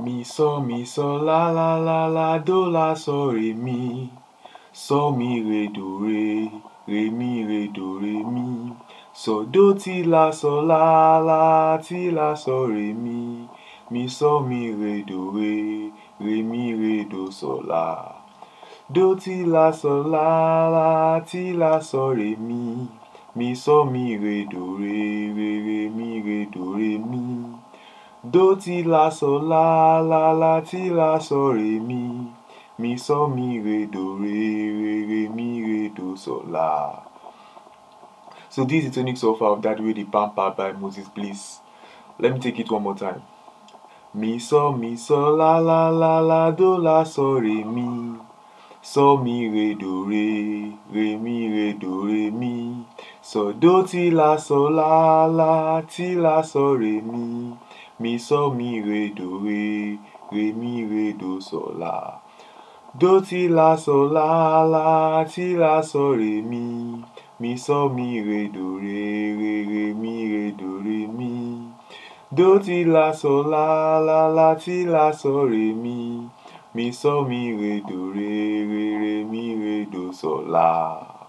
Mi sọ mi sọ la la la la do la sọ re mi. Sọ mi re do re, re mi re do re mi. so do ti la sọ la la ti la sọ re mi. Mi sọ mi re do re, re mi re do sọ la. Do ti la sọ la la ti la sọ re mi. Mi sọ mi re do re, re Do ti la sọ la la la ti la sọ re mi. Mi sọ mi re do re re re mi re do sọ la. So this is the tonic solfa of that way the pampa by Moses Bliss. Let me take it one more time. Mi sọ mi sọ la la la la do la sọ re mi. Sọ mi re do re re mi re do re mi. Sọ do ti la sọ la la ti la sọ re mi mi so mi re do re re mi re do so la do ti la so la la ti la so re mi mi so mi re do re re re mi re do re mi do ti la so la la la ti la so re mi mi so mi re do re re re mi re do so la